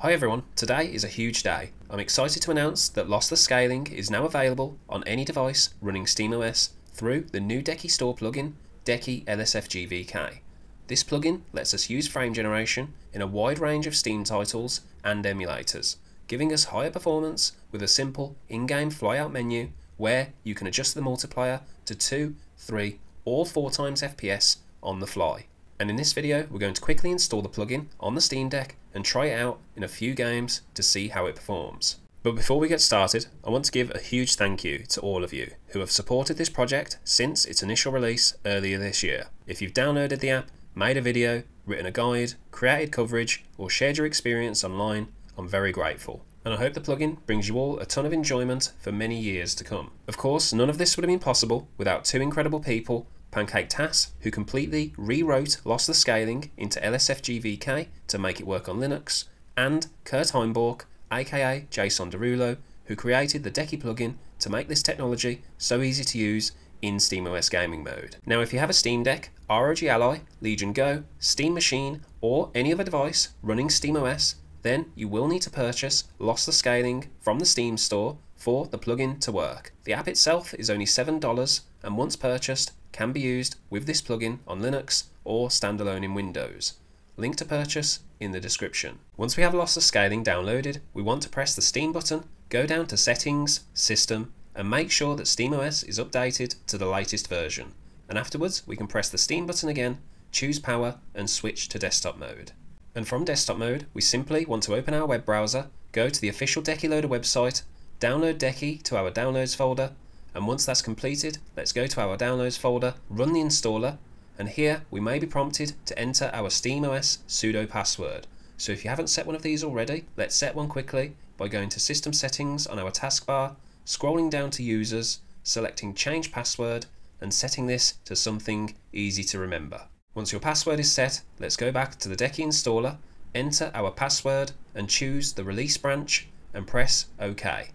Hi everyone, today is a huge day. I'm excited to announce that Lossless Scaling is now available on any device running SteamOS through the new Decky Store plugin, Decky LSFGVK. This plugin lets us use frame generation in a wide range of Steam titles and emulators, giving us higher performance with a simple in-game flyout menu where you can adjust the multiplier to 2, 3 or 4 times FPS on the fly and in this video we're going to quickly install the plugin on the Steam Deck and try it out in a few games to see how it performs. But before we get started, I want to give a huge thank you to all of you who have supported this project since its initial release earlier this year. If you've downloaded the app, made a video, written a guide, created coverage, or shared your experience online, I'm very grateful. And I hope the plugin brings you all a ton of enjoyment for many years to come. Of course, none of this would have been possible without two incredible people PancakeTAS, who completely rewrote Lossless Scaling into LSFGVK to make it work on Linux, and Kurt Heimborch, aka JSON Derulo, who created the Decky plugin to make this technology so easy to use in SteamOS gaming mode. Now if you have a Steam Deck, ROG Ally, Legion Go, Steam Machine, or any other device running SteamOS, then you will need to purchase Lossless Scaling from the Steam store for the plugin to work. The app itself is only $7 and once purchased can be used with this plugin on Linux or standalone in Windows. Link to purchase in the description. Once we have lossless scaling downloaded, we want to press the Steam button, go down to Settings, System, and make sure that SteamOS is updated to the latest version. And afterwards, we can press the Steam button again, choose Power, and switch to desktop mode. And from desktop mode, we simply want to open our web browser, go to the official Decky Loader website, download Decky to our downloads folder, and once that's completed, let's go to our downloads folder, run the installer, and here we may be prompted to enter our SteamOS sudo password. So if you haven't set one of these already, let's set one quickly by going to System Settings on our taskbar, scrolling down to Users, selecting Change Password, and setting this to something easy to remember. Once your password is set, let's go back to the Decky installer, enter our password, and choose the release branch, and press OK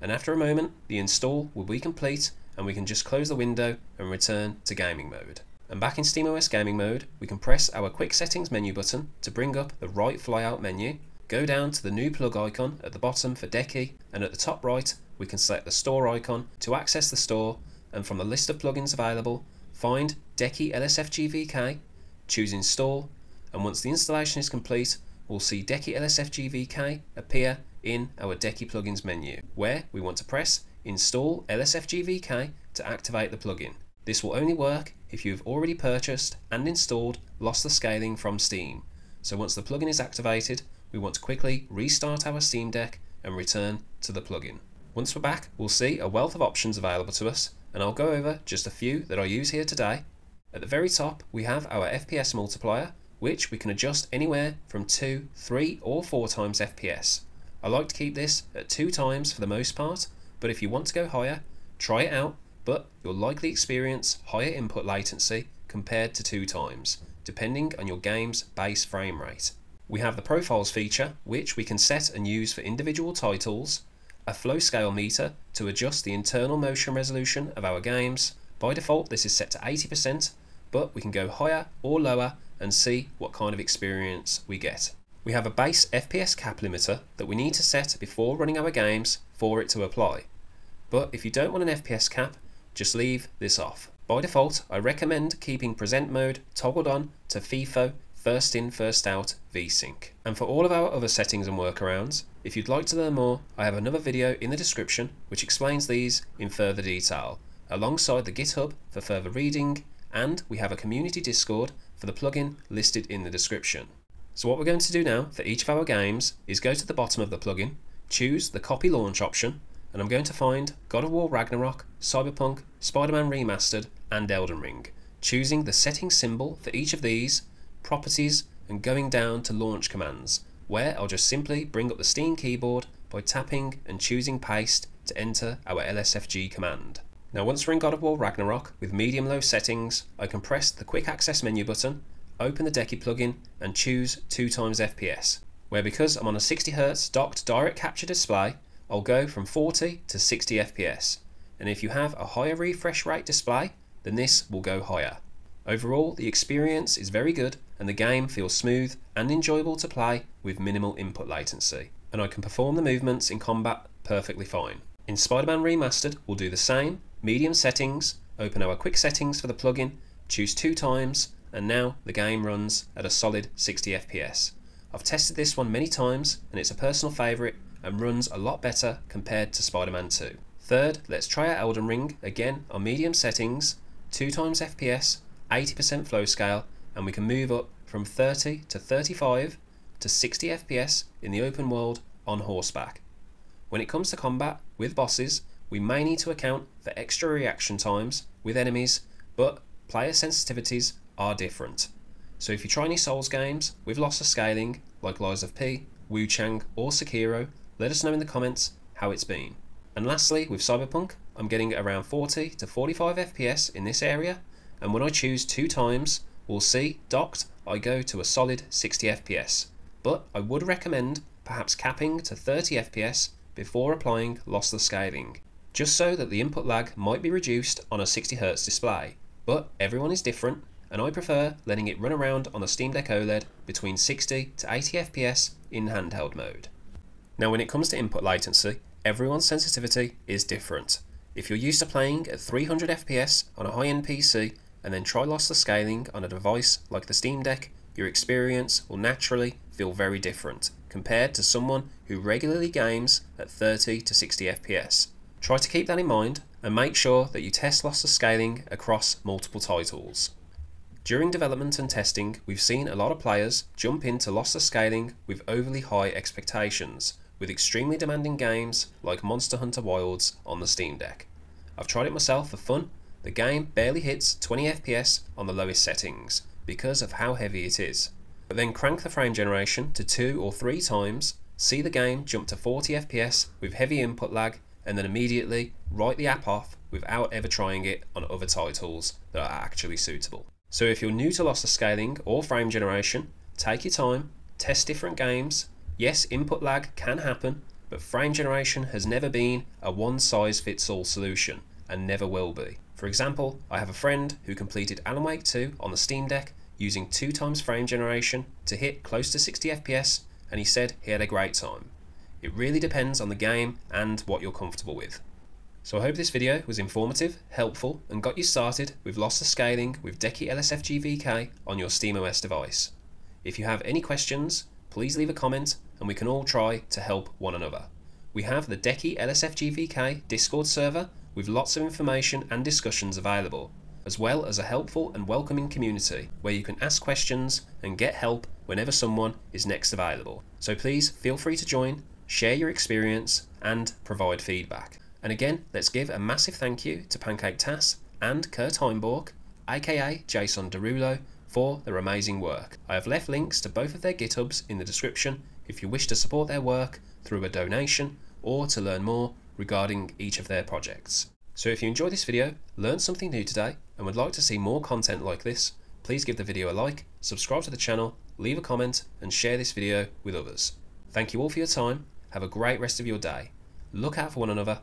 and after a moment the install will be complete and we can just close the window and return to gaming mode. And back in SteamOS gaming mode, we can press our quick settings menu button to bring up the right flyout menu, go down to the new plug icon at the bottom for Decky, and at the top right, we can select the store icon to access the store, and from the list of plugins available, find Decky LSFGVK, choose install, and once the installation is complete, we'll see Decky LSFGVK appear in our Decky plugins menu, where we want to press Install LSFGVK to activate the plugin. This will only work if you have already purchased and installed Lossless Scaling from Steam. So once the plugin is activated, we want to quickly restart our Steam Deck and return to the plugin. Once we're back, we'll see a wealth of options available to us, and I'll go over just a few that I use here today. At the very top, we have our FPS multiplier, which we can adjust anywhere from 2, 3 or 4 times FPS. I like to keep this at 2 times for the most part, but if you want to go higher, try it out, but you'll likely experience higher input latency compared to 2 times, depending on your game's base frame rate. We have the profiles feature, which we can set and use for individual titles, a flow scale meter to adjust the internal motion resolution of our games. By default, this is set to 80%, but we can go higher or lower and see what kind of experience we get. We have a base FPS cap limiter that we need to set before running our games for it to apply. But if you don't want an FPS cap, just leave this off. By default, I recommend keeping present mode toggled on to FIFO first in first out VSync. And for all of our other settings and workarounds, if you'd like to learn more, I have another video in the description which explains these in further detail, alongside the GitHub for further reading and we have a community Discord for the plugin listed in the description. So what we're going to do now for each of our games is go to the bottom of the plugin, choose the copy launch option, and I'm going to find God of War Ragnarok, Cyberpunk, Spider-Man Remastered, and Elden Ring, choosing the setting symbol for each of these, properties, and going down to launch commands, where I'll just simply bring up the Steam keyboard by tapping and choosing paste to enter our LSFG command. Now once we're in God of War Ragnarok with medium low settings, I can press the quick access menu button, open the Decky plugin and choose 2 times FPS, where because I'm on a 60Hz docked direct capture display, I'll go from 40 to 60 FPS, and if you have a higher refresh rate display, then this will go higher. Overall, the experience is very good and the game feels smooth and enjoyable to play with minimal input latency, and I can perform the movements in combat perfectly fine. In Spider-Man Remastered, we'll do the same, medium settings, open our quick settings for the plugin, choose two times, and now the game runs at a solid 60 FPS. I've tested this one many times and it's a personal favourite and runs a lot better compared to Spider-Man 2. Third, let's try out Elden Ring, again on medium settings, 2 times FPS, 80% flow scale, and we can move up from 30 to 35 to 60 FPS in the open world on horseback. When it comes to combat with bosses, we may need to account for extra reaction times with enemies, but player sensitivities are different. So if you try any Souls games with lossless scaling, like Lies of P, Wuchang, or Sekiro, let us know in the comments how it's been. And lastly, with Cyberpunk, I'm getting around 40 to 45 FPS in this area, and when I choose two times, we'll see docked I go to a solid 60 FPS. But I would recommend perhaps capping to 30 FPS before applying lossless scaling, just so that the input lag might be reduced on a 60Hz display. But everyone is different, and I prefer letting it run around on a Steam Deck OLED between 60 to 80 FPS in handheld mode. Now when it comes to input latency, everyone's sensitivity is different. If you're used to playing at 300 FPS on a high-end PC and then try lossless scaling on a device like the Steam Deck, your experience will naturally feel very different compared to someone who regularly games at 30 to 60 FPS. Try to keep that in mind and make sure that you test lossless scaling across multiple titles. During development and testing, we've seen a lot of players jump into lossless scaling with overly high expectations, with extremely demanding games like Monster Hunter Wilds on the Steam Deck. I've tried it myself for fun. The game barely hits 20 FPS on the lowest settings because of how heavy it is. But then crank the frame generation to two or three times, see the game jump to 40 FPS with heavy input lag, and then immediately write the app off without ever trying it on other titles that are actually suitable. So if you're new to lossless scaling or frame generation, take your time, test different games. Yes, input lag can happen, but frame generation has never been a one size fits all solution and never will be. For example, I have a friend who completed Alan Wake 2 on the Steam Deck using 2 times frame generation to hit close to 60 FPS and he said he had a great time. It really depends on the game and what you're comfortable with. So I hope this video was informative, helpful, and got you started with lossless scaling with Decky LSFG VK on your SteamOS device. If you have any questions, please leave a comment and we can all try to help one another. We have the Decky LSFG VK Discord server with lots of information and discussions available, as well as a helpful and welcoming community where you can ask questions and get help whenever someone is next available. So please feel free to join, share your experience, and provide feedback. And again, let's give a massive thank you to PancakeTAS and Kurt Heimborg, aka JSON Derulo, for their amazing work. I have left links to both of their GitHubs in the description if you wish to support their work through a donation or to learn more regarding each of their projects. So if you enjoyed this video, learned something new today, and would like to see more content like this, please give the video a like, subscribe to the channel, leave a comment, and share this video with others. Thank you all for your time, have a great rest of your day, look out for one another,